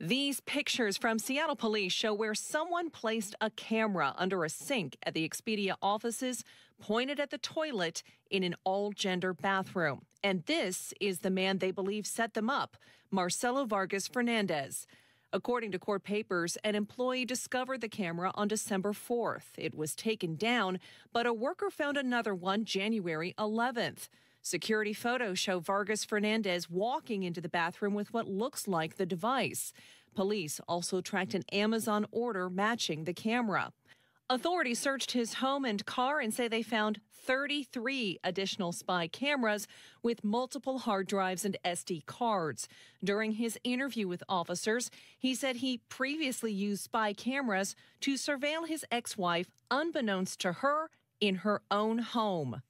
These pictures from Seattle police show where someone placed a camera under a sink at the Expedia offices, pointed at the toilet in an all gender bathroom. And this is the man they believe set them up, Marcelo Vargas Fernandez. According to court papers, an employee discovered the camera on December 4th. It was taken down, but a worker found another one January 11th. Security photos show Vargas Fernandez walking into the bathroom with what looks like the device. Police also tracked an Amazon order matching the camera. Authorities searched his home and car and say they found 33 additional spy cameras with multiple hard drives and SD cards. During his interview with officers, he said he previously used spy cameras to surveil his ex wife unbeknownst to her in her own home.